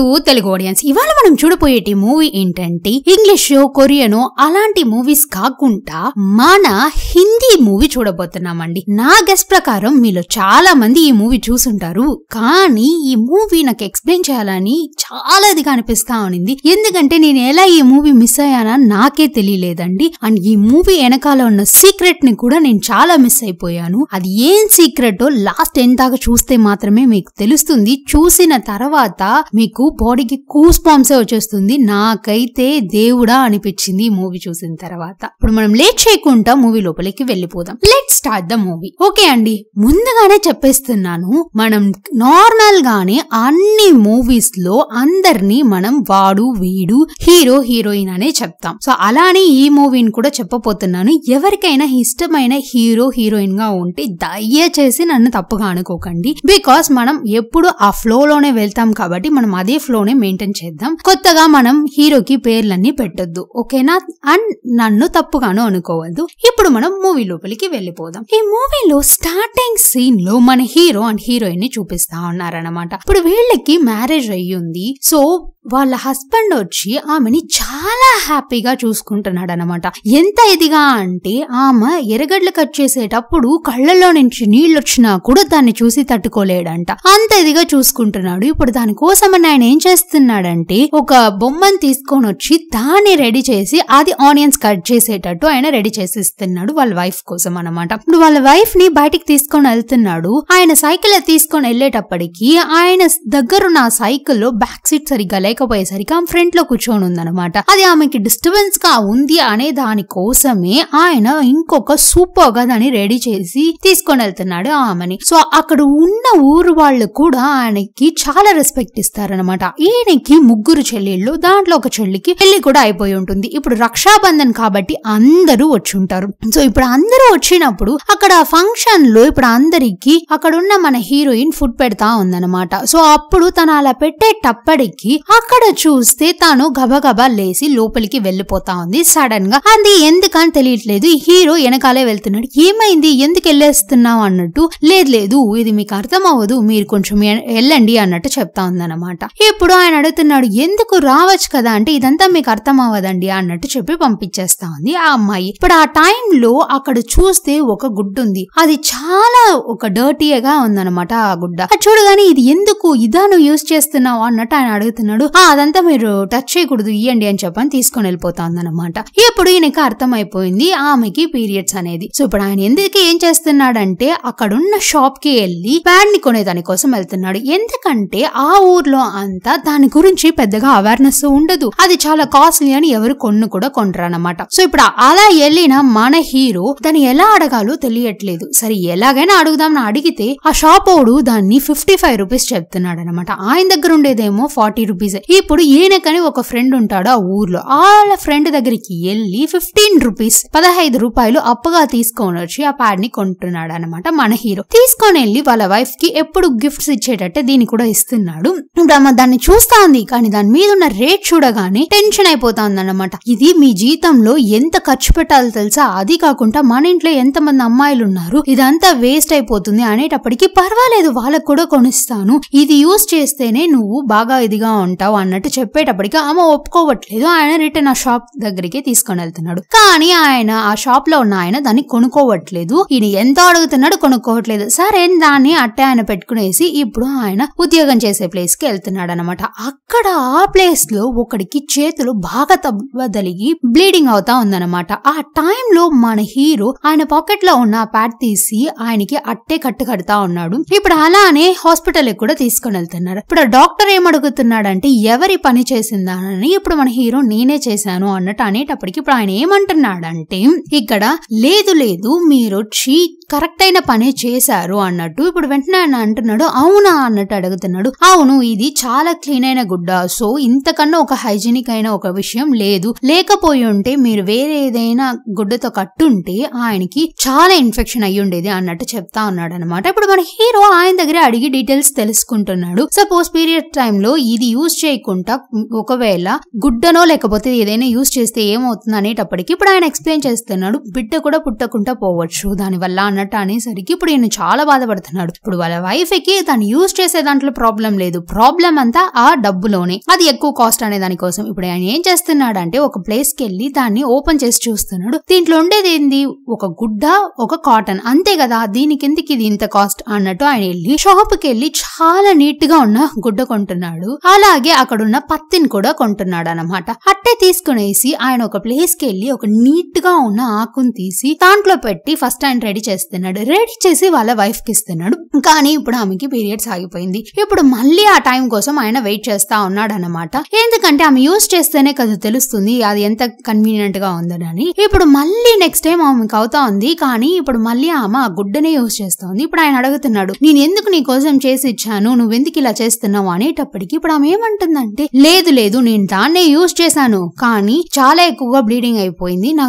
To Telugu audience ఇవాళ మనం చూడబోయేటి మూవీ ఏంటంటే ఇంగ్లీష్ కొరియనో అలాంటి మూవీస్ కాకుండా మన హిందీ మూవీ చూడబోతున్నామండి. నా గెస్ట్ ప్రకారం మీలో చాలా మంది ఈ మూవీ చూసుంటారు. కానీ ఈ మూవీ నాకు ఎక్స్ప్లెయిన్ చేయాలని చాలా ఇదిగా అనిపిస్తా ఉన్నింది. ఎందుకంటే నేను ఎలా ఈ మూవీ మిస్ అయ్యానా నాకే తెలియలేదండి. అండ్ ఈ మూవీ వెనకాల ఉన్న సీక్రెట్ని కూడా నేను చాలా మిస్ అయిపోయాను. అది ఏం సీక్రెట్ లాస్ట్ ఎండ్ దాకా చూస్తే మాత్రమే మీకు తెలుస్తుంది. చూసిన తర్వాత మీకు బాడీకి కూస్ పాంప్సే వచ్చేస్తుంది. నాకైతే దేవుడా అనిపించింది ఈ మూవీ చూసిన తర్వాత. ఇప్పుడు మనం లేట్ చేయకుండా మూవీ లోపలికి వెళ్ళిపోదాం. Let start the movie okay అండి ముందుగానే చెప్పేస్తున్నాను మనం నార్మల్ గానే అన్ని మూవీస్లో అందరినీ మనం వాడు వీడు హీరో హీరోయిన్ అనే చెప్తాం. సో అలానే ఈ మూవీని కూడా చెప్పబోతున్నాను. ఎవరికైనా ఇష్టమైన హీరో హీరోయిన్గా ఉంటే దయచేసి నన్ను తప్పుగా అనుకోకండి. బికాస్ మనం ఎప్పుడు ఆ ఫ్లో లోనే వెళ్తాం కాబట్టి మనం అదే ఫ్లోనే మెయింటైన్ చేద్దాం. కొత్తగా మనం హీరోకి పేర్లన్నీ పెట్టొద్దు ఓకేనా? అండ్ నన్ను తప్పుగాను అనుకోవద్దు. ఇప్పుడు మనం మూవీ లోపలికి వెళ్ళిపోదాం. ఈ మూవీలో స్టార్టింగ్ సీన్లో మన హీరో అండ్ హీరోయిన్ని చూపిస్తా ఉన్నారనమాట ఇప్పుడు వీళ్ళకి మ్యారేజ్ అయ్యింది. సో వాళ్ళ హస్బెండ్ వచ్చి ఆమెని చాలా హ్యాపీగా చూసుకుంటున్నాడు అనమాట ఎంత ఇదిగా అంటే ఆమె ఎరగడ్లు కట్ చేసేటప్పుడు కళ్ళలో నుంచి నీళ్ళు వచ్చినా కూడా దాన్ని చూసి తట్టుకోలేడంట. అంత ఇదిగా చూసుకుంటున్నాడు. ఇప్పుడు దానికోసం ఆయన ఏం చేస్తున్నాడంటే ఒక బొమ్మను తీసుకొని వచ్చి దాన్ని రెడీ చేసి అది ఆనియన్స్ కట్ చేసేటట్టు ఆయన రెడీ చేసి ఇస్తున్నాడు వాళ్ళ వైఫ్ కోసం అనమాట ఇప్పుడు వాళ్ళ వైఫ్ని బయటికి తీసుకొని వెళ్తున్నాడు. ఆయన సైకిల్ తీసుకొని వెళ్ళేటప్పటికి ఆయన దగ్గరున్న ఆ సైకిల్లో బ్యాక్ సీట్ సరిగ్గా లేకపోయేసరికి ఆమె ఫ్రంట్లో కూర్చొని ఉందనమాట అది ఆమెకి డిస్టర్బెన్స్గా ఉంది అనే దాని కోసమే ఆయన ఇంకొక సూపర్గా దాన్ని రెడీ చేసి తీసుకొని వెళ్తున్నాడు ఆమెని. సో అక్కడ ఉన్న ఊరు వాళ్ళు కూడా ఆయనకి చాలా రెస్పెక్ట్ ఇస్తారనమాట ఈయనకి ముగ్గురు చెల్లెళ్ళు దాంట్లో ఒక చెల్లికి పెళ్ళి కూడా అయిపోయి ఉంటుంది. ఇప్పుడు రక్షాబంధన్ కాబట్టి అందరూ వచ్చి ఉంటారు సో ఇప్పుడు అందరూ వచ్చినప్పుడు అక్కడ ఫంక్షన్లో ఇప్పుడు అందరికి అక్కడ ఉన్న మన హీరోయిన్ ఫుడ్ పెడతా ఉందన్నమాట. సో అప్పుడు తను అలా పెట్టేటప్పటికి అక్కడ చూస్తే తాను గబగబా లేసి లోపలికి వెళ్ళిపోతా ఉంది సడన్గా అది ఎందుకని తెలియట్లేదు. ఈ హీరో వెనకాలే వెళ్తున్నాడు. ఏమైంది? ఎందుకు వెళ్ళేస్తున్నావు అన్నట్టు లేదు లేదు ఇది మీకు అర్థం అవ్వదు మీరు కొంచెం వెళ్ళండి అన్నట్టు చెప్తా ఉందన్నమాట. ఇప్పుడు ఆయన అడుగుతున్నాడు ఎందుకు రావచ్చు కదా? అంటే ఇదంతా మీకు అర్థం అవ్వదండి అన్నట్టు చెప్పి పంపించేస్తా ఉంది ఆ అమ్మాయి. ఇప్పుడు ఆ టైంలో అక్కడ చూస్తే ఒక గుడ్డ ఉంది. అది చాలా ఒక డర్టీగా ఉందన్నమాట ఆ గుడ్డ. చూడగానే ఇది ఎందుకు? ఇదా నువ్వు యూజ్ చేస్తున్నావు? అన్నట్టు ఆయన అడుగుతున్నాడు. ఆ అదంతా మీరు టచ్ చేయకూడదు ఇయ్యండి అని చెప్పని తీసుకొని వెళ్ళిపోతా ఉందన్నమాట. ఇప్పుడు ఈయనకి అర్థమైపోయింది ఆమెకి పీరియడ్స్ అనేది. సో ఇప్పుడు ఆయన ఎందుకు ఏం చేస్తున్నాడంటే అక్కడున్న షాప్కి వెళ్ళి ప్యాడ్ని కొనేదాని కోసం వెళ్తున్నాడు. ఎందుకంటే ఆ ఊర్లో అంతా దాని గురించి పెద్దగా అవేర్నెస్ ఉండదు. అది చాలా కాస్ట్లీ అని ఎవరు కొన్ను కూడా కొనరన్నమాట. సో ఇప్పుడు అలా వెళ్ళిన మన హీరో దాన్ని ఎలా అడగాలో తెలియట్లేదు. సరే ఎలాగైనా అడుగుదాం అడిగితే ఆ షాప్ ఓడు దాన్ని ఫిఫ్టీ ఫైవ్ రూపీస్ చెప్తున్నాడు అనమాట ఆయన దగ్గర ఉండేదేమో ఫార్టీ రూపీస్ ఇప్పుడు ఈయనకని ఒక ఫ్రెండ్ ఉంటాడు ఆ ఊర్లో. వాళ్ళ ఫ్రెండ్ దగ్గరికి వెళ్ళి ఫిఫ్టీన్ రూపీస్ పదహైదు రూపాయలు అప్పుగా తీసుకొని వచ్చి ఆ ప్యాడ్ని కొంటున్నాడు అనమాట మన హీరో. తీసుకొని వెళ్ళి వాళ్ళ వైఫ్కి ఎప్పుడు గిఫ్ట్స్ ఇచ్చేటట్టే దీన్ని కూడా ఇస్తున్నాడు. ఇప్పుడు ఆమె దాన్ని చూస్తాంది కానీ దాని మీద ఉన్న రేట్ చూడగానే టెన్షన్ అయిపోతా ఉందన్నమాట ఇది మీ జీతంలో ఎంత ఖర్చు పెట్టాలో తెలుసా? అది కాకుండా మన ఇంట్లో ఎంత మంది అమ్మాయిలు ఉన్నారు ఇదంతా వేస్ట్ అయిపోతుంది అనేటప్పటికి పర్వాలేదు వాళ్ళకు కూడా కొనిస్తాను. ఇది యూస్ చేస్తేనే నువ్వు బాగా ఇదిగా ఉంటావు అన్నట్టు చెప్పేటప్పటికి ఆమె ఒప్పుకోవట్లేదు. ఆయన రిటర్న్ ఆ షాప్ దగ్గరికి తీసుకొని వెళ్తున్నాడు. కానీ ఆయన ఆ షాప్లో ఉన్న ఆయన దాన్ని కొనుక్కోవట్లేదు. ఈయన ఎంత అడుగుతున్నాడు కొనుక్కోవట్లేదు. సరే దాన్ని అట్టే ఆయన పెట్టుకునేసి ఇప్పుడు ఆయన ఉద్యోగం చేసే ప్లేస్కి వెళ్తున్నాడు. ఉన్నాడనమాట అక్కడ ఆ ప్లేస్లో ఒకడికి చేతులు బాగా తవ్వదలిగి బ్లీడింగ్ అవుతా ఉందన్నమాట. ఆ టైంలో మన హీరో ఆయన పాకెట్లో ఉన్న ప్యాడ్ తీసి ఆయనకి అట్టే కట్టు కడతా ఉన్నాడు. ఇప్పుడు అలానే హాస్పిటల్ కూడా తీసుకొని వెళ్తున్నారు. ఇప్పుడు డాక్టర్ ఏమడుగుతున్నాడంటే ఎవరి పని చేసిందానని ఇప్పుడు మన హీరో నేనే చేశాను అన్నట్టు అనేటప్పటికి ఇప్పుడు ఆయన ఏమంటున్నాడంటే ఇక్కడ లేదు లేదు మీరు వచ్చి కరెక్ట్ అయిన పనే చేశారు అన్నట్టు ఇప్పుడు వెంటనే ఆయన అంటున్నాడు అవునా అన్నట్టు అడుగుతున్నాడు. అవును ఇది చాలా చాలా క్లీన్ అయిన గుడ్డ. సో ఇంతకన్నా ఒక హైజీనిక్ అయిన ఒక విషయం లేదు. లేకపోయి ఉంటే మీరు వేరే ఏదైనా గుడ్డతో కట్టుంటే ఆయనకి చాలా ఇన్ఫెక్షన్ అయ్యి ఉండేది అన్నట్టు చెప్తా ఉన్నాడు అనమాట ఇప్పుడు మన హీరో ఆయన దగ్గర అడిగి డీటెయిల్స్ తెలుసుకుంటున్నాడు. సపోజ్ పీరియడ్ టైంలో ఇది యూజ్ చేయకుండా ఒకవేళ గుడ్డనో లేకపోతే ఏదైనా యూజ్ చేస్తే ఏమవుతుంది అనేటప్పటికి ఇప్పుడు ఆయన ఎక్స్ప్లెయిన్ చేస్తున్నాడు బిడ్డ కూడా పుట్టకుండా పోవచ్చు దానివల్ల అన్నట్టు అనేసరికి ఇప్పుడు ఈయన చాలా బాధపడుతున్నాడు. ఇప్పుడు వాళ్ళ వైఫ్కి తను యూజ్ చేసే దాంట్లో ప్రాబ్లం లేదు. ప్రాబ్లం అంతా ఆ డబ్బులోనే. అది ఎక్కువ కాస్ట్ అనే దానికోసం ఇప్పుడు ఆయన ఏం చేస్తున్నాడంటే ఒక ప్లేస్కి వెళ్ళి దాన్ని ఓపెన్ చేసి చూస్తున్నాడు. దీంట్లో ఉండేది ఏంది? ఒక గుడ్డ ఒక కాటన్. అంతే కదా? దీని ఎందుకు ఇది ఇంత కాస్ట్? అన్నట్టు ఆయన వెళ్ళి షాప్కి వెళ్ళి చాలా నీట్గా ఉన్న గుడ్డ కొంటున్నాడు. అలాగే అక్కడ ఉన్న పత్తిని కూడా కొంటున్నాడు అనమాట అట్టే తీసుకునేసి ఆయన ఒక ప్లేస్కి వెళ్ళి ఒక నీట్గా ఉన్న ఆకుని తీసి దాంట్లో పెట్టి ఫస్ట్ ఆయన రెడీ చేస్తున్నాడు. రెడీ చేసి వాళ్ళ వైఫ్కి ఇస్తున్నాడు. కానీ ఇప్పుడు ఆమెకి పీరియడ్స్ ఆగిపోయింది. ఇప్పుడు మళ్ళీ ఆ టైం కోసం ఆయన వెయిట్ చేస్తా ఉన్నాడు అనమాట ఎందుకంటే ఆమె యూజ్ చేస్తేనే కదా తెలుస్తుంది అది ఎంత కన్వీనియంట్గా ఉందని ఇప్పుడు మళ్ళీ నెక్స్ట్ టైం ఆమెకు అవుతా ఉంది కానీ ఇప్పుడు మళ్ళీ ఆమె ఆ గుడ్డనే యూజ్ చేస్తోంది. ఇప్పుడు ఆయన అడుగుతున్నాడు నేను ఎందుకు నీ కోసం చేసి ఇచ్చాను? నువ్వెందుకు ఇలా చేస్తున్నావు? అనేటప్పటికి ఇప్పుడు ఆమె ఏమంటుందంటే లేదు లేదు నేను దాన్నే యూజ్ చేశాను కానీ చాలా ఎక్కువగా బ్లీడింగ్ అయిపోయింది. నా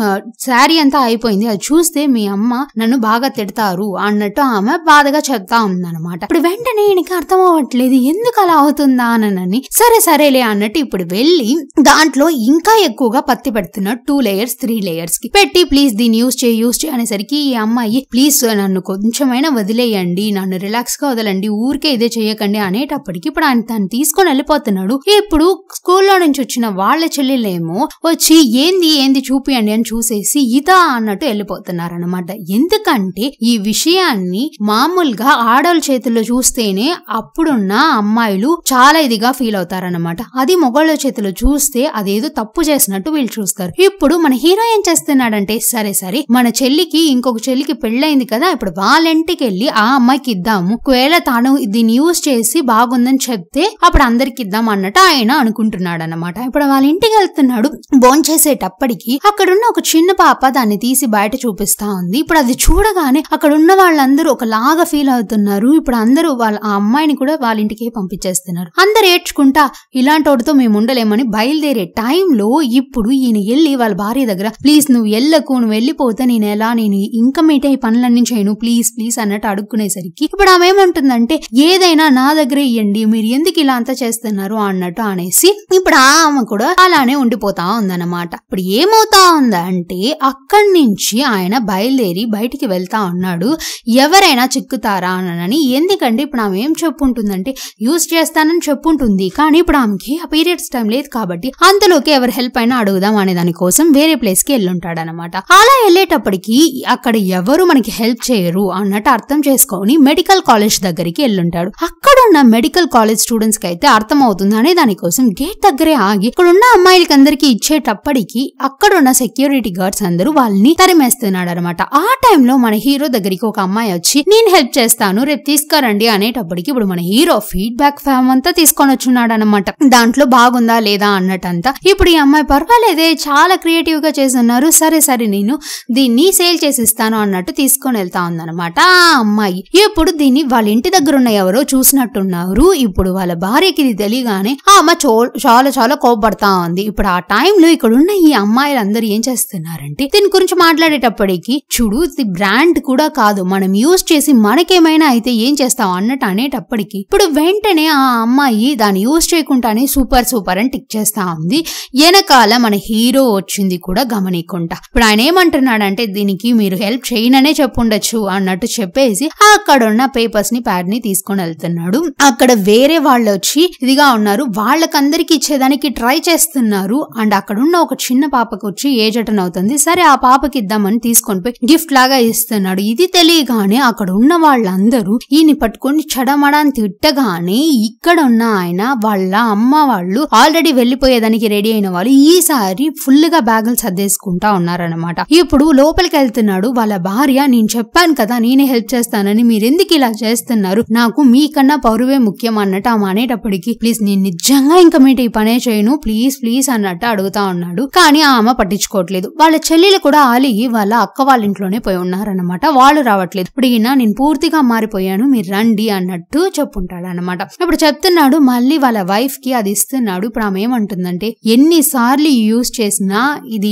శారీ అంతా అయిపోయింది. అది చూస్తే మీ అమ్మ నన్ను బాగా తిడతారు అన్నట్టు ఆమె బాధగా చెప్తా ఉందన్నమాట. ఇప్పుడు వెంటనే ఈయనకి అర్థం అవ్వట్లేదు ఎందుకు అలా అవుతుంది? అనని సరే సరేలే అన్నట్టు ఇప్పుడు వెళ్ళి దాంట్లో ఇంకా ఎక్కువగా పత్తి పెడుతున్న టూ లేయర్స్ త్రీ లేయర్స్కి పెట్టి ప్లీజ్ దీన్ని యూజ్ చేయి యూజ్ చేయి అనేసరికి ఈ అమ్మాయి ప్లీజ్ నన్ను కొంచెమైనా వదిలేయండి నన్ను రిలాక్స్గా వదలండి ఊరికే ఇదే చేయకండి అనేటప్పటికి ఇప్పుడు ఆయన తను తీసుకొని వెళ్ళిపోతున్నాడు. ఇప్పుడు స్కూల్లో నుంచి వచ్చిన వాళ్ళ చెల్లెలేమో వచ్చి ఏంది ఏంది చూపియండి అని చూసేసి ఇదా అన్నట్టు వెళ్ళిపోతున్నారు అనమాట ఎందుకంటే ఈ విషయాన్ని మామూలుగా ఆడవాళ్ళ చేతుల్లో చూస్తేనే అప్పుడున్న అమ్మాయిలు చాలా చాలా ఇదిగా ఫీల్ అవుతారనమాట అది మొగళ్ళ చేతిలో చూస్తే అదేదో తప్పు చేసినట్టు వీళ్ళు చూస్తారు. ఇప్పుడు మన హీరో ఏం చేస్తున్నాడంటే సరే సరే మన చెల్లికి ఇంకొక చెల్లికి పెళ్ళైంది కదా ఇప్పుడు వాళ్ళంటికి వెళ్ళి ఆ అమ్మాయికి ఇద్దాము. ఒకవేళ తాను దీన్ని యూజ్ చేసి బాగుందని చెప్తే అప్పుడు అందరికి ఇద్దాం అన్నట్టు ఆయన అనుకుంటున్నాడు అనమాట ఇప్పుడు వాళ్ళ ఇంటికి వెళ్తున్నాడు. భోంచేసేటప్పటికి అక్కడున్న ఒక చిన్న పాప దాన్ని తీసి బయట చూపిస్తా ఉంది. ఇప్పుడు అది చూడగానే అక్కడ ఉన్న వాళ్ళందరూ ఒకలాగా ఫీల్ అవుతున్నారు. ఇప్పుడు అందరూ వాళ్ళ ఆ అమ్మాయిని కూడా వాళ్ళ ఇంటికి పంపించేస్తున్నారు. అందరు ఏడ్చుకుంటా ఇలాంటి మేము ఉండలేమని బయలుదేరే టైంలో ఇప్పుడు ఈయన వెళ్ళి వాళ్ళ భార్య దగ్గర ప్లీజ్ నువ్వు వెళ్ళకు నువ్వు వెళ్ళిపోతే నేను ఎలా నేను ఇంకా మీట్ అయ్యి పనులన్నీ చేయను ప్లీజ్ ప్లీజ్ అన్నట్టు అడుక్కునేసరికి ఇప్పుడు ఆమె ఏమంటుందంటే ఏదైనా నా దగ్గర ఇవ్వండి మీరు ఎందుకు ఇలా అంతా చేస్తున్నారు అన్నట్టు అనేసి ఇప్పుడు ఆ ఆమె కూడా అలానే ఉండిపోతా ఉందన్నమాట. ఇప్పుడు ఏమవుతా ఉందంటే అక్కడి నుంచి ఆయన బయలుదేరి బయటికి వెళ్తా ఉన్నాడు. ఎవరైనా చిక్కుతారా అని. ఎందుకంటే ఇప్పుడు ఆమె ఏం చెప్పుంటుందంటే యూజ్ చేస్తానని చెప్పుంటుంది. కానీ ఇప్పుడు ఆమెకి ఆ పీరియడ్స్ టైం లేదు కాబట్టి అంతలోకి ఎవరి హెల్ప్ అయినా అడుగుదాం అనే దానికోసం వేరే ప్లేస్కి వెళ్ళుంటాడు అనమాట అలా వెళ్ళేటప్పటికి అక్కడ ఎవరు మనకి హెల్ప్ చేయరు అన్నట్టు అర్థం చేసుకొని మెడికల్ కాలేజ్ దగ్గరికి వెళ్ళుంటాడు. అక్కడ ఉన్న మెడికల్ కాలేజ్ స్టూడెంట్స్కి అయితే అర్థం అవుతుంది అనే దానికోసం గేట్ దగ్గరే ఆగి ఇక్కడ ఉన్న అమ్మాయిలకి అందరికి ఇచ్చేటప్పటికి అక్కడ ఉన్న సెక్యూరిటీ గార్డ్స్ అందరూ వాళ్ళని తరిమేస్తున్నాడు అనమాట ఆ టైంలో మన హీరో దగ్గరికి ఒక అమ్మాయి వచ్చి నేను హెల్ప్ చేస్తాను రేపు తీసుకురండి అనేటప్పటికి ఇప్పుడు మన హీరో ఫీడ్బ్యాక్ ఫామ్ అంతా తీసుకొని వచ్చున్నాడు అనమాట దాంట్లో బాగుందా లేదా అన్నట్టంతా. ఇప్పుడు ఈ అమ్మాయి పర్వాలేదే చాలా క్రియేటివ్గా చేస్తున్నారు. సరే సరే నేను దీన్ని సేల్ చేసి ఇస్తాను అన్నట్టు తీసుకొని వెళ్తా ఉందన్నమాట. ఆ అమ్మాయి ఇప్పుడు దీన్ని వాళ్ళ ఇంటి దగ్గర ఉన్న ఎవరో చూసినట్టున్నారు. ఇప్పుడు వాళ్ళ భార్యకి ఇది తెలియగానే ఆ అమ్మ చో- చాలా చాలా కోపడతా ఉంది. ఇప్పుడు ఆ టైంలో ఇక్కడ ఉన్న ఈ అమ్మాయిలందరూ ఏం చేస్తున్నారంటే దీని గురించి మాట్లాడేటప్పటికి చూడు ఇది బ్రాండ్ కూడా కాదు. మనం యూజ్ చేసి మనకేమైనా అయితే ఏం చేస్తాం అన్నట్టు అనేటప్పటికి ఇప్పుడు వెంటనే ఆ అమ్మాయి దాన్ని యూజ్ చేయకుండానే సూపర్ సూపర్ అని టిక్ చేస్తా ఉంది. వెనకాల మన హీరో వచ్చింది కూడా గమనికుండా ఇప్పుడు ఆయన ఏమంటున్నాడంటే దీనికి మీరు హెల్ప్ చేయననే చెప్పుండొచ్చు అన్నట్టు చెప్పేసి అక్కడ ఉన్న పేపర్స్ని ప్యాడ్ని తీసుకొని వెళ్తున్నాడు. అక్కడ వేరే వాళ్ళు వచ్చి ఇదిగా ఉన్నారు వాళ్ళకందరికి ఇచ్చేదానికి ట్రై చేస్తున్నారు. అండ్ అక్కడ ఉన్న ఒక చిన్న పాపకు వచ్చి ఏజ్ అటన్ అవుతుంది? సరే ఆ పాపకి ఇద్దామని తీసుకొని పోయి గిఫ్ట్ లాగా ఇస్తున్నాడు. ఇది తెలియగానే అక్కడ ఉన్న వాళ్ళందరూ ఈయన పట్టుకొని చడమడాన్ని తిట్టగానే ఇక్కడ ఉన్న ఆయన వాళ్ళ అమ్మ వాళ్ళు ఆల్రెడీ వెళ్ళిపోయేదానికి రెడీ అయిన వాళ్ళు ఈసారి ఫుల్గా బ్యాగులు సర్దేసుకుంటా ఉన్నారనమాట ఇప్పుడు లోపలికి వెళ్తున్నాడు వాళ్ళ భార్య నేను చెప్పాను కదా నేనే హెల్ప్ చేస్తానని మీరు ఎందుకు ఇలా చేస్తున్నారు? నాకు మీకన్నా పౌరువే ముఖ్యం అన్నట్టు ఆమె అనేటప్పటికి ప్లీజ్ నేను నిజంగా ఇంకా మీటి ఈ పనే చేయను ప్లీజ్ ప్లీజ్ అన్నట్టు అడుగుతా ఉన్నాడు. కానీ ఆమె పట్టించుకోవట్లేదు. వాళ్ళ చెల్లెలు కూడా అలిగి వాళ్ళ అక్క వాళ్ళ ఇంట్లోనే పోయి ఉన్నారనమాట వాళ్ళు రావట్లేదు. ఇప్పుడు ఈయన నేను పూర్తిగా మారిపోయాను మీరు రండి అన్నట్టు చెప్పుంటాడు అనమాట ఇప్పుడు ఇస్తున్నాడు మళ్ళీ వాళ్ళ వైఫ్కి అది ఇస్తున్నాడు. ఇప్పుడు ఆమె ఏమంటుందంటే ఎన్నిసార్లు యూజ్ చేసినా ఇది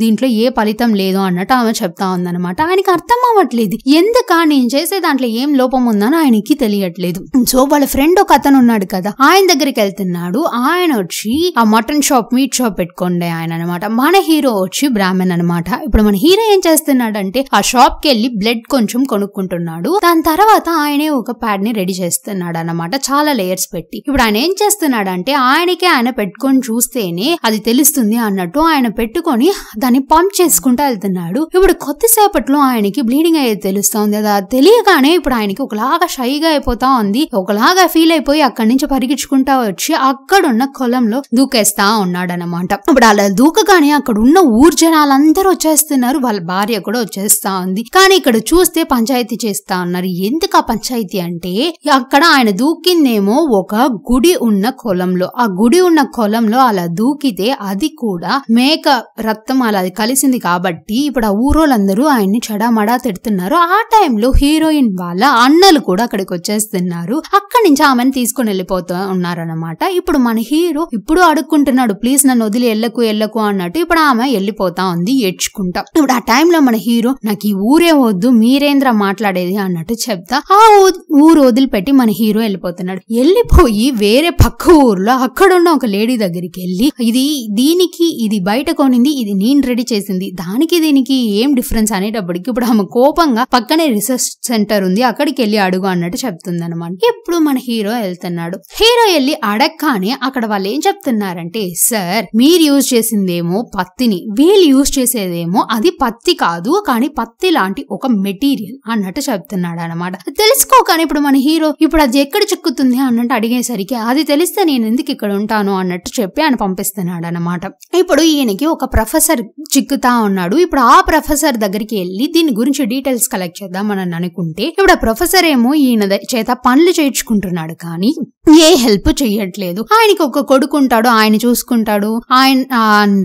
దీంట్లో ఏ ఫలితం లేదు అన్నట్టు ఆమె చెప్తా ఉందన్నమాట. ఆయనకి అర్థం అవ్వట్లేదు. ఎందుక? నేను చేసే దాంట్లో ఏం లోపం ఉందని ఆయనకి తెలియట్లేదు. సో వాళ్ళ ఫ్రెండ్ ఒక అతను ఉన్నాడు కదా ఆయన దగ్గరికి దగ్గరికి వెళ్తున్నాడు. ఆయన వచ్చి ఆ మటన్ షాప్ మీట్ షాప్ పెట్టుకోండి ఆయన అనమాట మన హీరో వచ్చి బ్రాహ్మణ్ అనమాట ఇప్పుడు మన హీరో ఏం చేస్తున్నాడంటే ఆ షాప్కి వెళ్ళి బ్లడ్ కొంచెం కొనుక్కుంటున్నాడు. దాని తర్వాత ఆయనే ఒక ప్యాడ్ని రెడీ చేస్తున్నాడు అనమాట చాలా లేయర్స్ పెట్టి. పెట్టి. ఇప్పుడు ఆయన ఏం చేస్తున్నాడంటే ఆయనకే ఆయన పెట్టుకొని చూస్తేనే అది తెలుస్తుంది అన్నట్టు ఆయన పెట్టుకొని దాన్ని పంప్ చేసుకుంటూ వెళ్తున్నాడు. ఇప్పుడు కొద్దిసేపట్లో ఆయనకి బ్లీడింగ్ అయ్యేది తెలుస్తుంది. అది తెలియగానే ఇప్పుడు ఆయనకి ఒకలాగా షైగా అయిపోతా ఉంది. ఒకలాగా ఫీల్ అయిపోయి అక్కడి నుంచి పరిగెచ్చుకుంటా వచ్చి అక్కడున్న కొలంలో దూకేస్తా ఉన్నాడు అనమాట ఇప్పుడు అలా దూకగానే అక్కడ ఉన్న ఊరు జనాలందరూ వచ్చేస్తున్నారు. వాళ్ళ భార్య కూడా వచ్చేస్తా ఉంది. కానీ ఇక్కడ చూస్తే పంచాయతీ చేస్తా ఉన్నారు. ఎందుకు ఆ పంచాయతీ అంటే అక్కడ ఆయన దూకిందేమో ఒక ఒక గుడి ఉన్న కొలంలో. ఆ గుడి ఉన్న కొలంలో అలా దూకితే అది కూడా మేక రక్తం అలా కలిసింది కాబట్టి ఇప్పుడు ఆ ఊరోళ్ళందరూ ఆయన్ని చెడామడా తిడుతున్నారు. ఆ టైంలో హీరోయిన్ వాళ్ళ అన్నలు కూడా అక్కడికి వచ్చేస్తున్నారు. అక్కడి నుంచి ఆమెను తీసుకుని వెళ్ళిపోతూ ఉన్నారనమాట ఇప్పుడు మన హీరో ఇప్పుడు అడుక్కుంటున్నాడు ప్లీజ్ నన్ను వదిలి ఎల్లకు ఎల్లకు అన్నట్టు ఇప్పుడు ఆమె వెళ్ళిపోతా ఉంది ఏడ్చుకుంటా. ఇప్పుడు ఆ టైంలో మన హీరో నాకు ఈ ఊరే వద్దు మీరేంద్ర మాట్లాడేది అన్నట్టు చెప్తా. ఆ ఊరు వదిలిపెట్టి మన హీరో వెళ్ళిపోతున్నాడు. వెళ్ళిపో పోయి వేరే పక్క ఊర్లో అక్కడున్న ఒక లేడీ దగ్గరికి వెళ్ళి ఇది దీనికి ఇది బయట కొనింది ఇది నేను రెడీ చేసింది దానికి దీనికి ఏం డిఫరెన్స్ అనేటప్పటికి ఇప్పుడు ఆమె కోపంగా పక్కనే రీసెర్చ్ సెంటర్ ఉంది అక్కడికి వెళ్ళి అడుగు అన్నట్టు చెప్తుంది అనమాట ఇప్పుడు మన హీరో వెళ్తున్నాడు? హీరో వెళ్ళి అడగగానే అక్కడ వాళ్ళు ఏం చెప్తున్నారంటే సార్ మీరు యూజ్ చేసిందేమో పత్తిని వీళ్ళు యూజ్ చేసేదేమో అది పత్తి కాదు కానీ పత్తి లాంటి ఒక మెటీరియల్ అన్నట్టు చెప్తున్నాడు అనమాట తెలుసుకోగానే ఇప్పుడు మన హీరో ఇప్పుడు అది ఎక్కడ చిక్కుతుంది అన్నట్టు అడిగేసరికి అది తెలిస్తే నేను ఎందుకు ఇక్కడ ఉంటాను? అన్నట్టు చెప్పి ఆయన పంపిస్తున్నాడు అనమాట ఇప్పుడు ఈయనకి ఒక ప్రొఫెసర్ చిక్కుతా ఉన్నాడు. ఇప్పుడు ఆ ప్రొఫెసర్ దగ్గరికి వెళ్ళి దీని గురించి డీటెయిల్స్ కలెక్ట్ చేద్దాం అని అనుకుంటే ఇప్పుడు ఆ ప్రొఫెసర్ ఏమో ఈయన చేత పనులు చేయించుకుంటున్నాడు కానీ ఏ హెల్ప్ చెయ్యట్లేదు ఆయనకి ఒక కొడుకు ఉంటాడు ఆయన చూసుకుంటాడు. ఆయన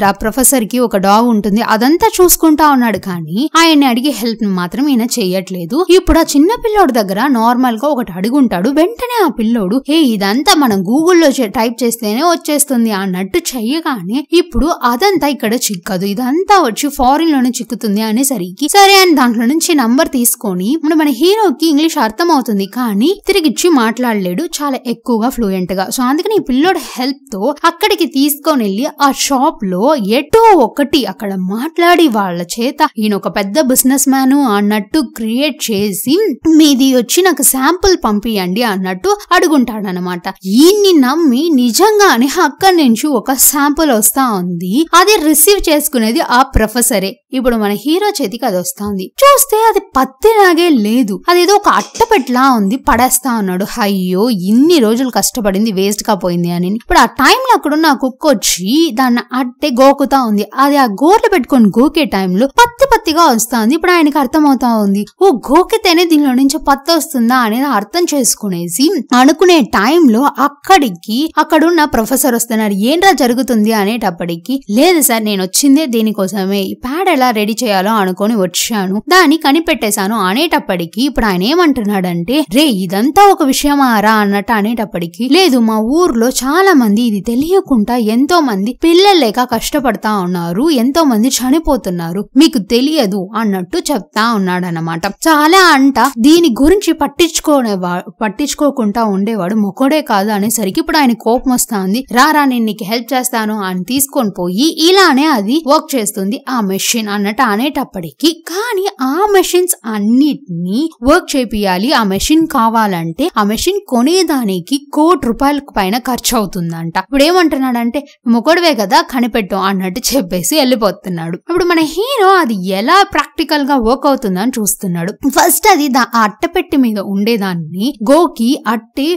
ఆ ప్రొఫెసర్కి ఒక డాగ్ ఉంటుంది అదంతా చూసుకుంటా ఉన్నాడు కానీ ఆయన్ని అడిగే హెల్ప్ మాత్రం ఈయన చెయ్యట్లేదు ఇప్పుడు ఆ చిన్న పిల్లోడు దగ్గర నార్మల్గా ఒకటి అడుగుంటాడు. వెంటనే ఆ పిల్లోడు ఏ ఇదంతా మనం గూగుల్లో టైప్ చేస్తేనే వచ్చేస్తుంది. అన్నట్టు చెయ్యగానే ఇప్పుడు అదంతా ఇక్కడ చిక్కదు. ఇదంతా వచ్చి ఫారిన్లోనే చిక్కుతుంది అనేసరికి సరే అని దాంట్లో నుంచి నంబర్ తీసుకొని మన మన హీరోకి ఇంగ్లీష్ అర్థం అవుతుంది కానీ తిరిగిచ్చి మాట్లాడలేడు. చాలా ఎక్కువగా ఫ్లూయెంట్గా సో అందుకని ఈ పిల్లోడు హెల్ప్తో అక్కడికి తీసుకొని వెళ్ళి ఆ షాప్లో ఎటో ఒకటి అక్కడ మాట్లాడి వాళ్ళ చేత ఈయన ఒక పెద్ద బిజినెస్ మ్యాన్ అన్నట్టు క్రియేట్ చేసి మీది వచ్చి నాకు శాంపుల్ పంపియండి అన్నట్టు అడుగుంటాడనమాట ఈయన్ని నమ్మి నిజంగానే అక్కడి నుంచి ఒక శాంపుల్ వస్తా ఉంది. అది రిసీవ్ చేసుకునేది ఆ ప్రొఫెసరే. ఇప్పుడు మన హీరో చేతికి అది వస్తా ఉంది చూస్తే అది పత్తిలాగే లేదు. అదేదో ఒక అట్టపెట్లా ఉంది పడేస్తా ఉన్నాడు అయ్యో ఇన్ని రోజులు కష్టపడింది వేస్ట్గా పోయింది అని. ఇప్పుడు ఆ టైంలో అక్కడున్న ఆ కుక్క వచ్చి దాన్ని అట్టే గోకుతా ఉంది. అది ఆ గోర్లు పెట్టుకొని గోకే టైంలో పత్తి పత్తిగా వస్తుంది. ఇప్పుడు ఆయనకి అర్థమవుతా ఉంది. ఓ గోకితేనే దీనిలో నుంచి పత్తి వస్తుందా అనేది అర్థం చేసుకునేసి అనుకునే టైం టైంలో అక్కడికి అక్కడున్న ప్రొఫెసర్ వస్తున్నారు. ఏంట్రా జరుగుతుంది అనేటప్పటికి లేదు సార్ నేను వచ్చిందే దీనికోసమే. ఈ ప్యాడ్ ఎలా రెడీ చేయాలో అనుకొని వచ్చాను. దాన్ని కనిపెట్టేశాను అనేటప్పటికి ఇప్పుడు ఆయన ఏమంటున్నాడంటే రే ఇదంతా ఒక విషయమారా అన్నట్టు అనేటప్పటికి లేదు మా ఊర్లో చాలా మంది ఇది తెలియకుండా ఎంతో మంది పిల్లలు లేక కష్టపడతా ఉన్నారు ఎంతో మంది చనిపోతున్నారు మీకు తెలియదు అన్నట్టు చెప్తా ఉన్నాడనమాట చాలా అంట దీని గురించి పట్టించుకోనే పట్టించుకోకుండా ఉండేవాడు ఒక్కడే కాదు అనేసరికి ఇప్పుడు ఆయన కోపం వస్తా ఉంది రారా నేను నీకు హెల్ప్ చేస్తాను అని తీసుకొని పోయి ఇలానే అది వర్క్ చేస్తుంది ఆ మెషిన్ అన్నట్టు అనేటప్పటికి. కానీ ఆ మెషిన్స్ అన్నిటిని వర్క్ చేపియాలి ఆ మెషిన్ కావాలంటే ఆ మెషిన్ కొనేదానికి కోటి రూపాయల పైన ఖర్చు అవుతుందంట ఇప్పుడు ఏమంటున్నాడంటే మొగడవే కదా కనిపెట్టం అన్నట్టు చెప్పేసి వెళ్ళిపోతున్నాడు. ఇప్పుడు మన హీరో అది ఎలా ప్రాక్టికల్గా వర్క్ అవుతుందని చూస్తున్నాడు. ఫస్ట్ అది ఆ అట్టపెట్టి మీద ఉండేదాన్ని గోకి అట్టి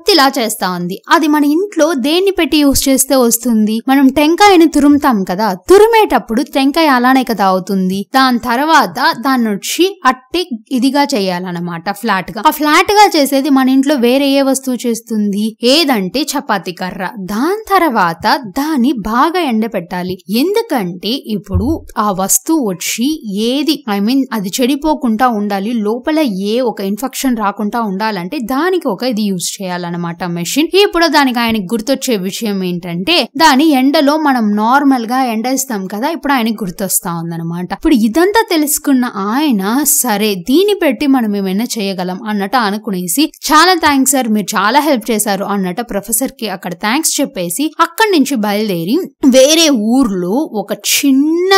కత్తిలా చేస్తా ఉంది. అది మన ఇంట్లో దేన్ని పెట్టి యూస్ చేస్తే వస్తుంది? మనం టెంకాయని తురుముతాం కదా తురిమేటప్పుడు టెంకాయ అలానే కదా అవుతుంది. దాని తర్వాత దాన్ని వచ్చి అట్టి ఇదిగా చేయాలన్నమాట ఫ్లాట్గా ఆ ఫ్లాట్గా చేసేది మన ఇంట్లో వేరే ఏ వస్తువు చేస్తుంది? ఏదంటే చపాతీ కర్ర. దాని తర్వాత దాన్ని బాగా ఎండబెట్టాలి ఎందుకంటే ఇప్పుడు ఆ వస్తువు వచ్చి ఏది ఐ మీన్ అది చెడిపోకుండా ఉండాలి లోపల ఏ ఒక ఇన్ఫెక్షన్ రాకుండా ఉండాలంటే దానికి ఒక ఇది యూజ్ చేయాలన్నమాట. మెషిన్. ఇప్పుడు దానికి ఆయనకి గుర్తొచ్చే విషయం ఏంటంటే దాని ఎండలో మనం నార్మల్గా ఎండేస్తాం కదా ఇప్పుడు ఆయనకి గుర్తొస్తా ఉందన్నమాట. ఇప్పుడు ఇదంతా తెలుసుకున్న ఆయన సరే దీన్ని పెట్టి మనం ఏమైనా చేయగలం అన్నట్టు అనుకునేసి చాలా థ్యాంక్స్ సార్ మీరు చాలా హెల్ప్ చేశారు అన్నట్టు ప్రొఫెసర్కి అక్కడ థ్యాంక్స్ చెప్పేసి అక్కడి నుంచి బయలుదేరి వేరే ఊర్లో ఒక చిన్న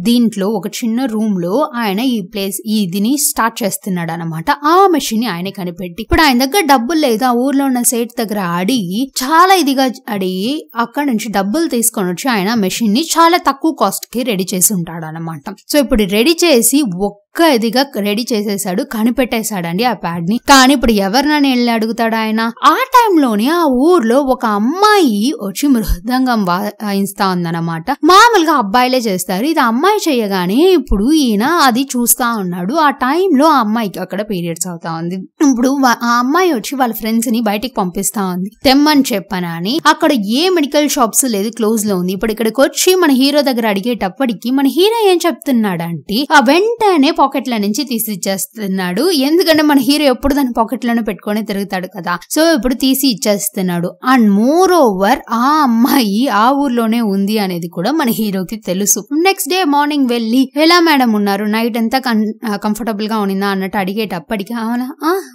దీంట్లో ఒక చిన్న రూమ్లో ఆయన ఈ ప్లేస్ ఇదిని స్టార్ట్ చేస్తున్నాడు అనమాట ఆ మెషిన్ని ఆయన కనిపెట్టి ఇప్పుడు ఆయన దగ్గర డబ్బులు లేదు ఆ ఊర్లో ఉన్న సేట్ దగ్గర అడిగి చాలా ఇదిగా అడిగి అక్కడ నుంచి డబ్బులు తీసుకొని వచ్చి ఆయన మెషిన్ని చాలా తక్కువ కాస్ట్కి రెడీ చేసి ఉంటాడు అనమాట సో ఇప్పుడు రెడీ చేసి ఒక్క ఇదిగా రెడీ చేసేసాడు కనిపెట్టేశాడండి ఆ ప్యాడ్ని కానీ ఇప్పుడు ఎవరినని వెళ్ళి అడుగుతాడు ఆయన? ఆ టైంలోనే ఆ ఊర్లో ఒక అమ్మాయి వచ్చి మృదంగం వాయిస్తా ఉందన్నమాట. మామూలుగా అబ్బాయిలే చేస్తారు. ఇది అమ్మాయి చేయగానే ఇప్పుడు ఈయన అది చూస్తా ఉన్నాడు. ఆ టైంలో ఆ అమ్మాయికి అక్కడ పీరియడ్స్ అవుతా ఉంది. ఇప్పుడు ఆ అమ్మాయి వచ్చి వాళ్ళ ఫ్రెండ్స్ని బయటికి పంపిస్తా ఉంది. తెమ్మని చెప్పనా అని. అక్కడ ఏ మెడికల్ షాప్స్ లేదు క్లోజ్లో ఉంది. ఇప్పుడు ఇక్కడికి వచ్చి మన హీరో దగ్గర అడిగేటప్పటికి మన హీరో ఏం చెప్తున్నాడంటే ఆ వెంటనే పాకెట్ల నుంచి తీసి ఇచ్చేస్తున్నాడు ఎందుకంటే మన హీరో ఎప్పుడు దాని పాకెట్లను పెట్టుకొని తిరుగుతాడు కదా. సో ఇప్పుడు తీసి ఇచ్చేస్తున్నాడు. అండ్ మోర్ ఓవర్ ఆ అమ్మాయి ఆ ఊర్లోనే ఉంది అనేది కూడా మన హీరోకి తెలుసు. నెక్స్ట్ డే మార్నింగ్ వెళ్ళి ఎలా మేడం ఉన్నారు? నైట్ ఎంత కంఫర్టబుల్గా ఉన్నిందా అన్నట్టు అడిగేటప్పటికి అవునా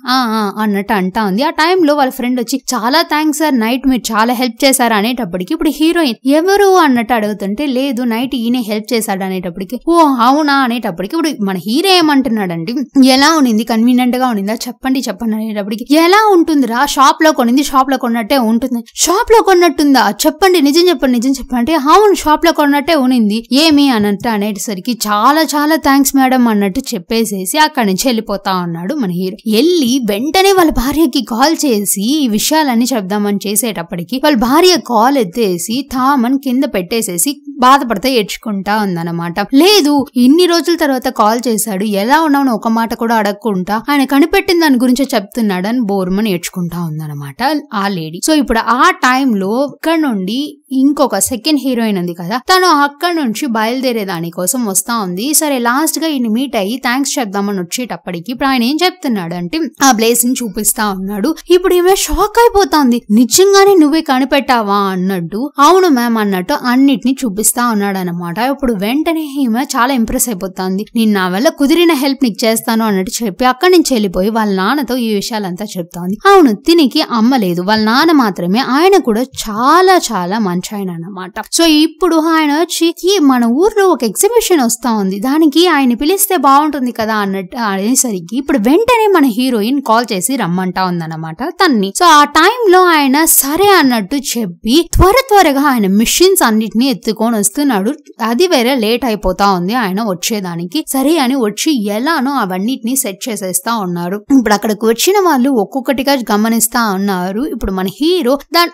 "ఆ, అన్నట్టు అంటా ఉంది. ఆ టైంలో వాళ్ళ ఫ్రెండ్ వచ్చి చాలా థ్యాంక్స్ సార్ నైట్ మీరు చాలా హెల్ప్ చేశారు అనేటప్పటికి ఇప్పుడు హీరోయిన్ ఎవరు? అన్నట్టు అడుగుతుంటే లేదు నైట్ ఈయనే హెల్ప్ చేశాడు అనేటప్పటికి ఓ అవునా? అనేటప్పటికి ఇప్పుడు మన హీరో ఏమంటున్నాడండి ఎలా ఉన్నింది? కన్వీనియంట్గా ఉన్నిందా? చెప్పండి చెప్పండి అనేటప్పటికి ఎలా ఉంటుందిరా? షాప్లో కొనింది షాప్లో కొన్నట్టే ఉంటుంది. షాప్లో కొన్నట్టుందా? చెప్పండి నిజం చెప్పండి నిజం చెప్పండి. అంటే అవును షాప్లో కొన్నట్టే ఉనింది ఏమి అన్నట్టు అనేసరికి చాలా చాలా థ్యాంక్స్ మేడం అన్నట్టు చెప్పేసేసి అక్కడి నుంచి వెళ్ళిపోతా ఉన్నాడు మన హీరో వెళ్ళి వెంటనే వాళ్ళ భార్యకి కాల్ చేసి ఈ విషయాలన్నీ చెప్దామని చేసేటప్పటికి వాళ్ళ భార్య కాల్ ఎత్తేసి థామన్ కింద పెట్టేసేసి బాధపడితే ఏడ్చుకుంటా ఉందన్నమాట. లేదు ఇన్ని రోజుల తర్వాత కాల్ చేసి చేశాడు. ఎలా ఉన్నావు ఒక మాట కూడా అడగకుండా ఆయన కనిపెట్టిన దాని గురించే చెప్తున్నాడని బోర్మన్ బోర్మని ఏడ్చుకుంటా ఉందన్నమాట ఆ లేడీ. సో ఇప్పుడు ఆ టైంలో ఇక్కడ నుండి ఇంకొక సెకండ్ హీరోయిన్ ఉంది కదా. తను అక్కడ నుంచి బయలుదేరే దాని కోసం వస్తా ఉంది. సరే లాస్ట్గా ఈయన మీట్ అయ్యి థ్యాంక్స్ చెప్దామని వచ్చేటప్పటికి ఇప్పుడు ఆయన ఏం చెప్తున్నాడు అంటే ఆ ప్లేస్ని చూపిస్తా ఉన్నాడు ఇప్పుడు ఈమె షాక్ అయిపోతుంది. నిజంగానే నువ్వే కనిపెట్టావా? అన్నట్టు అవును మ్యామ్ అన్నట్టు అన్నిటిని చూపిస్తా ఉన్నాడు అనమాట ఇప్పుడు వెంటనే ఈమె చాలా ఇంప్రెస్ అయిపోతుంది. నేను నా వల్ల కుదిరిన హెల్ప్ నీకు చేస్తాను అన్నట్టు చెప్పి అక్కడి నుంచి వెళ్ళిపోయి వాళ్ళ నాన్నతో ఈ విషయాలంతా చెప్తోంది. అవును తినికి అమ్మ లేదు. వాళ్ళ నాన్న మాత్రమే. ఆయన కూడా చాలా చాలా మంచి ఆయన అన్నమాట సో ఇప్పుడు ఆయన వచ్చి "ఈ మన ఊర్లో ఒక ఎగ్జిబిషన్ వస్తా ఉంది. దానికి ఆయన పిలిస్తే బాగుంటుంది కదా అన్నట్టు అనేసరికి ఇప్పుడు వెంటనే మన హీరోయిన్ కాల్ చేసి రమ్మంటా ఉందన్నమాట తన్ని. సో ఆ టైంలో ఆయన సరే అన్నట్టు చెప్పి త్వర త్వరగా ఆయన మిషన్స్ అన్నిటిని ఎత్తుకొని వస్తున్నాడు. అది వేరే లేట్ అయిపోతా ఉంది. ఆయన వచ్చేదానికి సరే అని వచ్చి ఎలానో అవన్నిటిని సెట్ చేసేస్తా ఉన్నారు. ఇప్పుడు అక్కడికి వచ్చిన వాళ్ళు ఒక్కొక్కటిగా గమనిస్తా ఉన్నారు. ఇప్పుడు మన హీరో దాని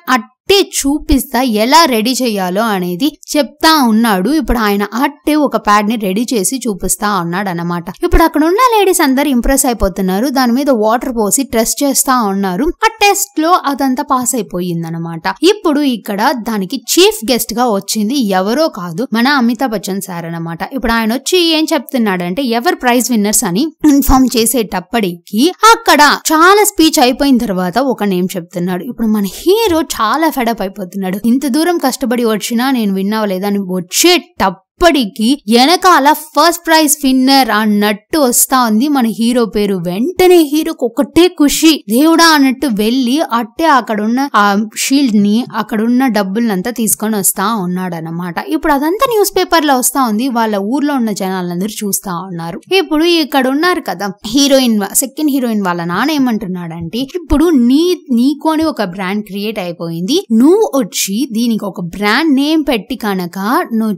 అట్టే చూపిస్తా ఎలా రెడీ చేయాలో అనేది చెప్తా ఉన్నాడు. ఇప్పుడు ఆయన అట్టే ఒక ప్యాడ్ని రెడీ చేసి చూపిస్తా ఉన్నాడు అనమాట ఇప్పుడు అక్కడ ఉన్న లేడీస్ అందరు ఇంప్రెస్ అయిపోతున్నారు. దాని మీద వాటర్ పోసి టెస్ట్ చేస్తా ఉన్నారు. ఆ టెస్ట్లో అదంతా పాస్ అయిపోయింది అనమాట ఇప్పుడు ఇక్కడ దానికి చీఫ్ గెస్ట్గా వచ్చింది ఎవరో కాదు మన అమితాబ్ బచ్చన్ సార్ అనమాట ఇప్పుడు ఆయన వచ్చి ఏం చెప్తున్నాడంటే ఎవరు ప్రైజ్ విన్నర్స్ అని ఇన్ఫార్మ్ చేసేటప్పటికి అక్కడ చాలా స్పీచ్ అయిపోయిన తర్వాత ఒక నేమ్ చెప్తున్నాడు. ఇప్పుడు మన హీరో చాలా ఫెడప్ అయిపోతున్నాడు. ఇంత దూరం కష్టపడి వచ్చినా నేను విన్నావలేదని ఇప్పటికీ వెనకాల ఫస్ట్ ప్రైజ్ విన్నర్ అన్నట్టు వస్తా ఉంది మన హీరో పేరు వెంటనే హీరోకి ఒకటే ఖుషి. దేవుడా అన్నట్టు వెళ్ళి అట్టే అక్కడున్న ఆ షీల్డ్ని అక్కడున్న డబ్బులంతా తీసుకొని వస్తా ఉన్నాడు అనమాట ఇప్పుడు అదంతా న్యూస్ పేపర్లో వస్తా ఉంది. వాళ్ళ ఊర్లో ఉన్న జనాలందరూ చూస్తా ఉన్నారు. ఇప్పుడు ఇక్కడ ఉన్నారు కదా హీరోయిన్ సెకండ్ హీరోయిన్ వాళ్ళ నాన్న ఏమంటున్నాడంటే ఇప్పుడు నీ నీకు అని ఒక బ్రాండ్ క్రియేట్ అయిపోయింది. నువ్వు వచ్చి దీనికి ఒక బ్రాండ్ నేమ్ పెట్టి కనుక నువ్వు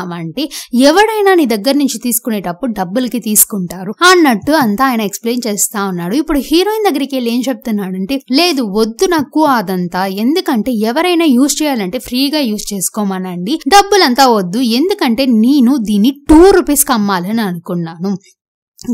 అంటే ఎవడైనా నీ దగ్గర నుంచి తీసుకునేటప్పుడు డబ్బులకి తీసుకుంటారు. అన్నట్టు అంతా ఆయన ఎక్స్ప్లెయిన్ చేస్తా ఉన్నాడు. ఇప్పుడు హీరోయిన్ దగ్గరికి వెళ్ళి ఏం చెప్తున్నాడంటే లేదు వద్దు నాకు అదంతా. ఎందుకంటే ఎవరైనా యూజ్ చేయాలంటే ఫ్రీగా యూజ్ చేసుకోమనండి. డబ్బులంతా వద్దు. ఎందుకంటే నేను దీన్ని టూ రూపీస్కి అమ్మాలని అనుకున్నాను.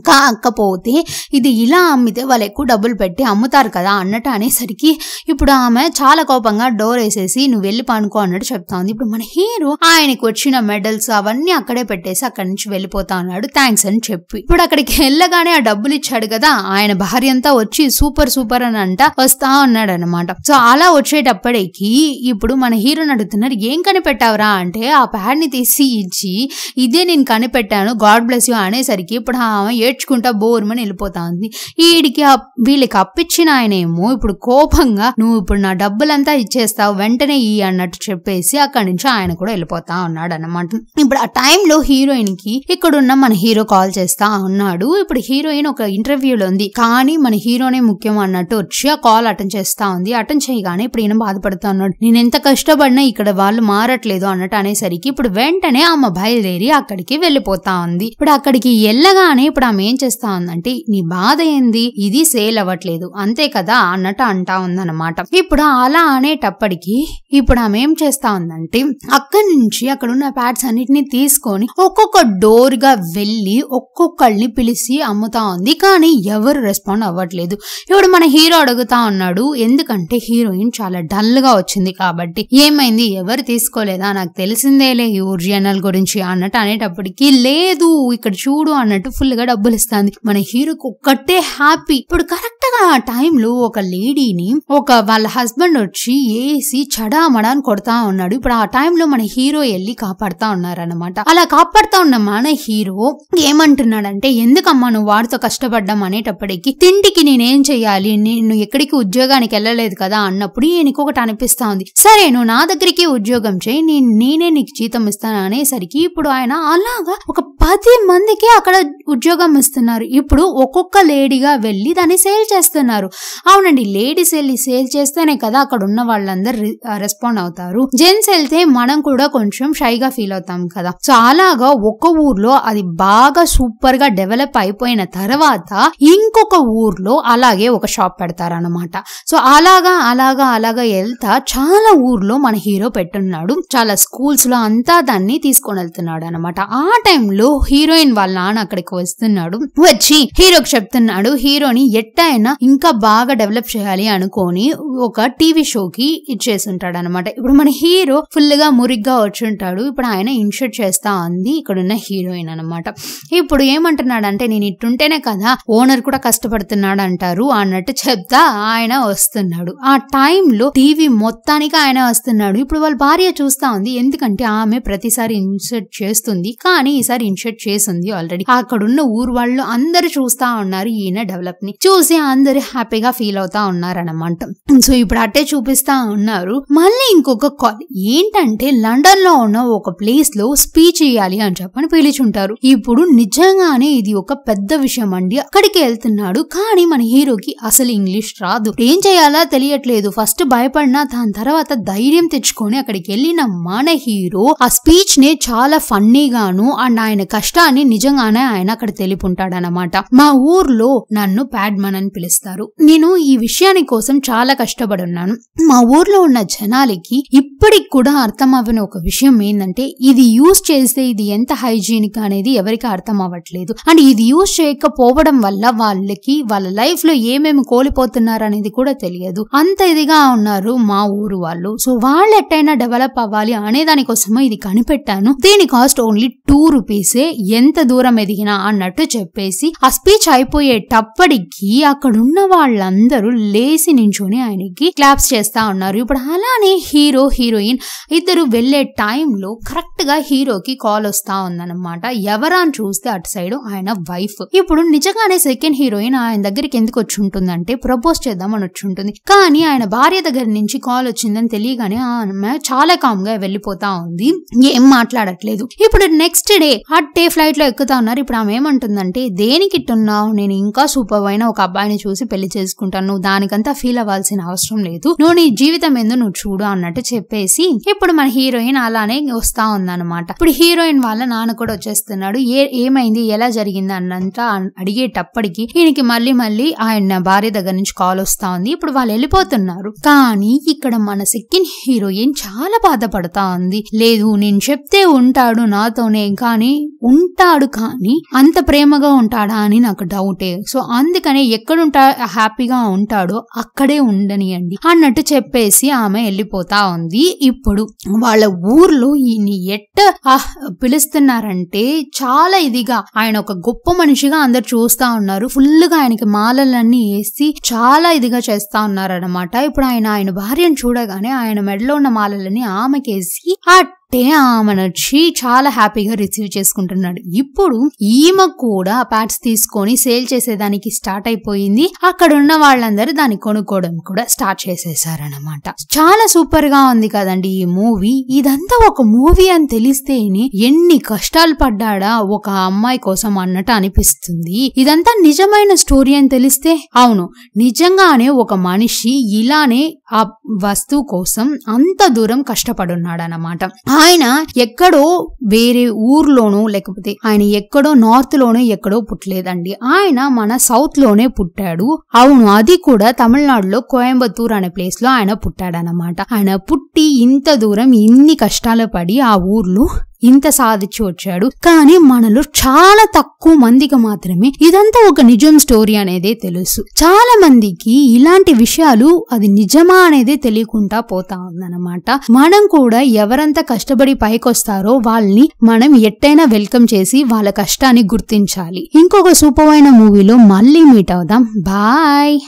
కాకపోతే ఇది ఇలా అమ్మితే వాళ్ళు ఎక్కువ డబ్బులు పెట్టి అమ్ముతారు కదా అన్నట్టు అనేసరికి ఇప్పుడు ఆమె చాలా కోపంగా డోర్ వేసేసి నువ్వు వెళ్ళి పనుకో అన్నట్టు చెప్తా ఉంది ఇప్పుడు మన హీరో ఆయనకు వచ్చిన మెడల్స్ అవన్నీ అక్కడే పెట్టేసి అక్కడి నుంచి వెళ్ళిపోతా ఉన్నాడు థ్యాంక్స్ అని చెప్పి. ఇప్పుడు అక్కడికి వెళ్ళగానే ఆ డబ్బులు ఇచ్చాడు కదా ఆయన భార్య అంతా వచ్చి సూపర్ సూపర్ అని అంట వస్తా ఉన్నాడు అనమాట సో అలా వచ్చేటప్పటికి ఇప్పుడు మన హీరోని అడుగుతున్నారు ఏం కనిపెట్టావురా? అంటే ఆ ప్యాడ్ని తీసి ఇచ్చి ఇదే నేను కనిపెట్టాను గాడ్ బ్లెస్ యూ అనేసరికి ఇప్పుడు ఆమె ఏడ్చుకుంటా బోరుమని వెళ్ళిపోతా ఉంది ఈడికి వీళ్ళకి అప్పిచ్చిన ఆయనేమో ఇప్పుడు కోపంగా నువ్వు ఇప్పుడు నా డబ్బులంతా ఇచ్చేస్తావు వెంటనే ఈ అన్నట్టు చెప్పేసి అక్కడి నుంచి ఆయన కూడా వెళ్ళిపోతా ఉన్నాడు అన్నమాట ఇప్పుడు ఆ టైంలో హీరోయిన్కి ఇక్కడున్న మన హీరో కాల్ చేస్తా ఉన్నాడు ఇప్పుడు హీరోయిన్ ఒక ఇంటర్వ్యూలో ఉంది. కానీ మన హీరోనే ముఖ్యం అన్నట్టు వచ్చి ఆ కాల్ అటెండ్ చేస్తా ఉంది. అటెండ్ చేయగానే ఇప్పుడు ఈయన బాధపడుతా ఉన్నాడు. నేను ఎంత కష్టపడినా ఇక్కడ వాళ్ళు మారట్లేదు అన్నట్టు అనేసరికి ఇప్పుడు వెంటనే ఆమె బయలుదేరి అక్కడికి వెళ్ళిపోతా ఉంది. ఇప్పుడు అక్కడికి వెళ్ళగానే ఇప్పుడు ఆమె ఏం చేస్తా ఉందంటే నీ బాధ ఏంది? ఇది సేల్ అవ్వట్లేదు. అంతే కదా? అన్నట్టు అంటా ఉందన్నమాట. ఇప్పుడు అలా అనేటప్పటికి ఇప్పుడు ఆమె ఏం చేస్తా ఉందంటే అక్కడి నుంచి అక్కడ ఉన్న ప్యాడ్స్ అన్నిటిని తీసుకొని ఒక్కొక్క డోర్గా వెళ్ళి ఒక్కొక్కళ్ళని పిలిచి అమ్ముతా ఉంది. కానీ ఎవరు రెస్పాండ్ అవ్వట్లేదు. ఇప్పుడు మన హీరో అడుగుతా ఉన్నాడు ఎందుకంటే హీరోయిన్ చాలా డల్గా వచ్చింది కాబట్టి ఏమైంది? ఎవరు తీసుకోలేదా? నాకు తెలిసిందేలే ఈ ఒరిజినల్ గురించి అన్నట్టు అనేటప్పటికి లేదు ఇక్కడ చూడు అన్నట్టు ఫుల్గా డబ్బులు ఇస్తుంది మన హీరోకి ఒక్కటే హ్యాపీ. ఇప్పుడు కరెక్ట్గా ఆ టైంలో ఒక లేడీని ఒక వాళ్ళ హస్బెండ్ వచ్చి ఏసి చడామడా అని కొడతా ఉన్నాడు. ఇప్పుడు ఆ టైంలో మన హీరో వెళ్ళి కాపాడుతా ఉన్నారన్నమాట. అలా కాపాడుతా ఉన్న మన హీరో ఏమంటున్నాడంటే ఎందుకమ్మా నువ్వు వాడితో కష్టపడ్డం అనేటప్పటికి తిండికి నేనేం చెయ్యాలి? నేను ఎక్కడికి ఉద్యోగానికి వెళ్ళలేదు కదా? అన్నప్పుడు ఈయనకొకటి ఒకటి అనిపిస్తా ఉంది. సరే నువ్వు నా దగ్గరికి ఉద్యోగం చేయి. నేను నేనే నీకు జీతం ఇస్తాను అనేసరికి ఇప్పుడు ఆయన అలాగా ఒక పది మందికి అక్కడ ఉద్యోగం ఇస్తున్నారు ఇప్పుడు ఒక్కొక్క లేడీగా వెళ్ళి దాన్ని సేల్ చేస్తున్నారు. అవునండి లేడీస్ వెళ్ళి సేల్ చేస్తేనే కదా అక్కడ ఉన్న వాళ్ళందరూ రెస్పాండ్ అవుతారు. జెంట్స్ వెళ్తే మనం కూడా కొంచెం షైగా ఫీల్ అవుతాం కదా. సో అలాగా ఒక ఊర్లో అది బాగా సూపర్గా డెవలప్ అయిపోయిన తర్వాత ఇంకొక ఊర్లో అలాగే ఒక షాప్ పెడతారన్నమాట. సో అలాగా అలాగా అలాగా వెళ్తా చాలా ఊర్లో మన హీరో పెట్టున్నాడు. చాలా స్కూల్స్లో అంతా దాన్ని తీసుకొని వెళ్తున్నాడు అనమాట ఆ టైంలో హీరోయిన్ వాళ్ళ నాన్న అక్కడికి చెప్తున్నాడు. వచ్చి హీరోకి చెప్తున్నాడు హీరోని ఎట్టయినా ఇంకా బాగా డెవలప్ చేయాలి అనుకొని ఒక టీవీ షోకి ఇచ్చేసి ఉంటాడు అనమాట ఇప్పుడు మన హీరో ఫుల్గా మురిగ్గా వచ్చి ఉంటాడు ఇప్పుడు ఆయన ఇన్షర్ట్ చేస్తా ఉంది ఇక్కడున్న హీరోయిన్ అనమాట. ఇప్పుడు ఏమంటున్నాడు అంటే నేను ఇట్టుంటేనే కదా ఓనర్ కూడా కష్టపడుతున్నాడు అంటారు అన్నట్టు చెప్తా ఆయన వస్తున్నాడు. ఆ టైంలో టీవీ మొత్తానికి ఆయన వస్తున్నాడు. ఇప్పుడు వాళ్ళ భార్య చూస్తా ఉంది. ఎందుకంటే ఆమె ప్రతిసారి ఇన్సర్ట్ చేస్తుంది. కానీ ఈసారి ఇన్సర్ట్ చేసింది ఆల్రెడీ. అక్కడున్న ఊరు ఊరు వాళ్ళు అందరూ చూస్తా ఉన్నారు. ఈయన డెవలప్ని చూసి అందరూ హ్యాపీగా ఫీల్ అవుతా ఉన్నారు అనమాట సో ఇప్పుడు అట్టే చూపిస్తా ఉన్నారు. మళ్ళీ ఇంకొక కాల్ ఏంటంటే లండన్లో ఉన్న ఒక ప్లేస్లో స్పీచ్ ఇవ్వాలి అని చెప్పని పిలిచుంటారు. ఇప్పుడు నిజంగానే ఇది ఒక పెద్ద విషయం అండి. అక్కడికి వెళ్తున్నాడు. కానీ మన హీరోకి అసలు ఇంగ్లీష్ రాదు. ఏం చేయాలా తెలియట్లేదు. ఫస్ట్ భయపడినా దాని తర్వాత ధైర్యం తెచ్చుకొని అక్కడికి వెళ్ళిన మన హీరో ఆ స్పీచ్ నే చాలా ఫన్నీగాను అండ్ ఆయన కష్టాన్ని నిజంగానే ఆయన అక్కడ తెలిపుంటాడనమాట మా ఊర్లో నన్ను ప్యాడ్మన్ అని పిలుస్తారు. నేను ఈ విషయాని కోసం చాలా కష్టపడి ఉన్నాను మా ఊర్లో ఉన్న జనాలకి ఇప్పటికి కూడా అర్థం అవ్వని ఒక విషయం ఏంటంటే ఇది యూజ్ చేస్తే ఇది ఎంత హైజీనిక్ అనేది ఎవరికి అర్థం అవ్వట్లేదు అండ్ ఇది యూజ్ చేయకపోవడం వల్ల వాళ్ళకి వాళ్ళ లైఫ్లో ఏమేమి కోల్పోతున్నారు అనేది కూడా తెలియదు. అంత ఇదిగా ఉన్నారు మా ఊరు వాళ్ళు. సో వాళ్ళు ఎట్టయినా డెవలప్ అవ్వాలి అనే దానికోసమే ఇది కనిపెట్టాను. దీని కాస్ట్ ఓన్లీ టూ రూపీసే. ఎంత దూరం ఎదిగినా అన్నట్టు చెప్పేసి ఆ స్పీచ్ అయిపోయేటప్పటికి అక్కడున్న వాళ్ళందరూ లేచి నించుని ఆయనకి క్లాప్స్ చేస్తా ఉన్నారు. ఇప్పుడు అలానే హీరో హీరోయిన్ ఇద్దరు వెళ్ళే టైంలో కరెక్ట్గా హీరోకి కాల్ వస్తా ఉందన్నమాట. ఎవరా అని చూస్తే అటు సైడ్ ఆయన వైఫ్ ఇప్పుడు నిజంగానే సెకండ్ హీరోయిన్ ఆయన దగ్గరికి ఎందుకు వచ్చి ఉంటుందంటే ప్రపోజ్ చేద్దామని వచ్చి ఉంటుంది. కానీ ఆయన భార్య దగ్గర నుంచి కాల్ వచ్చిందని తెలియగానే ఆమె చాలా కామ్గా వెళ్ళిపోతా ఉంది. ఏం మాట్లాడట్లేదు. ఇప్పుడు నెక్స్ట్ డే అట్టే ఫ్లైట్లో ఎక్కుతా ఉన్నారు. ఇప్పుడు ఆమె ఏమంటుందంటే దేనికి ఇట్టున్నావు నేను ఇంకా సూపర్ అయిన ఒక అబ్బాయిని చూసి పెళ్ళి చేసుకుంటాను. నువ్వు దానికంతా ఫీల్ అవ్వాల్సిన అవసరం లేదు. నువ్వు నీ జీవితం ఏందో నువ్వు చూడు అన్నట్టు చెప్పేసి ఇప్పుడు మన హీరోయిన్ అలానే వస్తా ఉందన్నమాట. ఇప్పుడు హీరోయిన్ వాళ్ళ నాన్న కూడా వచ్చేస్తున్నాడు. ఏ ఏమైంది? ఎలా జరిగింది? అన్నంతా అడిగేటప్పటికి ఈయనకి మళ్ళీ మళ్ళీ ఆయన భార్య దగ్గర నుంచి కాల్ వస్తా ఉంది. ఇప్పుడు వాళ్ళు వెళ్ళిపోతున్నారు. కానీ ఇక్కడ మన సెకండ్ హీరోయిన్ చాలా బాధపడతా ఉంది. లేదు నేను చెప్తే ఉంటాడు నాతోనే కానీ ఉంటాడు కానీ అంత ప్రేమగా ఉంటాడా అని నాకు డౌటే. సో అందుకనే ఎక్కడుంటా హ్యాపీగా ఉంటాడో అక్కడే ఉండనియండి అన్నట్టు చెప్పేసి ఆమె వెళ్ళిపోతా ఉంది. ఇప్పుడు వాళ్ళ ఊర్లో ఈయన ఎట్ట ఆహ్ పిలుస్తున్నారంటే చాలా ఇదిగా ఆయన ఒక గొప్ప మనిషిగా అందరు చూస్తా ఉన్నారు. ఫుల్గా ఆయనకి మాలలన్నీ వేసి చాలా ఇదిగా చేస్తా ఉన్నారనమాట ఇప్పుడు ఆయన ఆయన భార్యను చూడగానే ఆయన మెడలో ఉన్న మాలలని ఆమెకేసి ఆ వెంబటే ఆమెను వచ్చి చాలా హ్యాపీగా రిసీవ్ చేసుకుంటున్నాడు. ఇప్పుడు ఈమె కూడా ప్యాడ్స్ తీసుకొని సేల్ చేసేదానికి స్టార్ట్ అయిపోయింది. అక్కడ ఉన్న వాళ్ళందరూ దాన్ని కొనుక్కోవడం కూడా స్టార్ట్ చేసేసారనమాట చాలా సూపర్గా ఉంది కదండి ఈ మూవీ. ఇదంతా ఒక మూవీ అని తెలిస్తేనే ఎన్ని కష్టాలు పడ్డాడా ఒక అమ్మాయి కోసం అన్నట్టు అనిపిస్తుంది. ఇదంతా నిజమైన స్టోరీ అని తెలిస్తే అవును నిజంగానే ఒక మనిషి ఇలానే ఆ వస్తువు కోసం అంత దూరం కష్టపడున్నాడనమాట ఆ ఆయన ఎక్కడో వేరే ఊర్లోనో లేకపోతే ఆయన ఎక్కడో నార్త్లోనే ఎక్కడో పుట్టలేదండి. ఆయన మన సౌత్లోనే పుట్టాడు. అవును అది కూడా తమిళనాడులో కోయంబత్తూర్ అనే ప్లేస్లో ఆయన పుట్టాడనమాట ఆయన పుట్టి ఇంత దూరం ఇన్ని కష్టాలు పడి ఆ ఊర్లో ఇంత సాధించి వచ్చాడు. కానీ మనలో చాలా తక్కువ మందికి మాత్రమే ఇదంతా ఒక నిజం స్టోరీ అనేది తెలుసు. చాలా మందికి ఇలాంటి విషయాలు అది నిజమా అనేది తెలియకుండా పోతా ఉందన్నమాట. మనం కూడా ఎవరంతా కష్టపడి పైకొస్తారో వాళ్ళని మనం ఎట్టైనా వెల్కమ్ చేసి వాళ్ళ కష్టాన్ని గుర్తించాలి. ఇంకొక సూపర్ అయిన మూవీలో మళ్ళీ మీట్ అవుదాం. బాయ్!